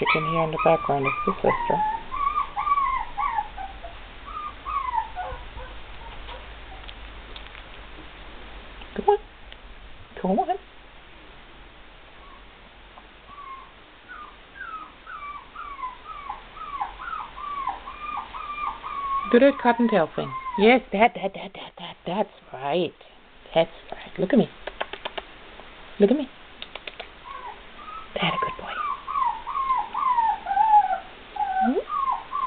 you can hear in the background is the sister. Come on. Come on. Do that cottontail thing. Yes, that, that, that, that, that, that's right. That's right. Look at me. Look at me. That a good boy.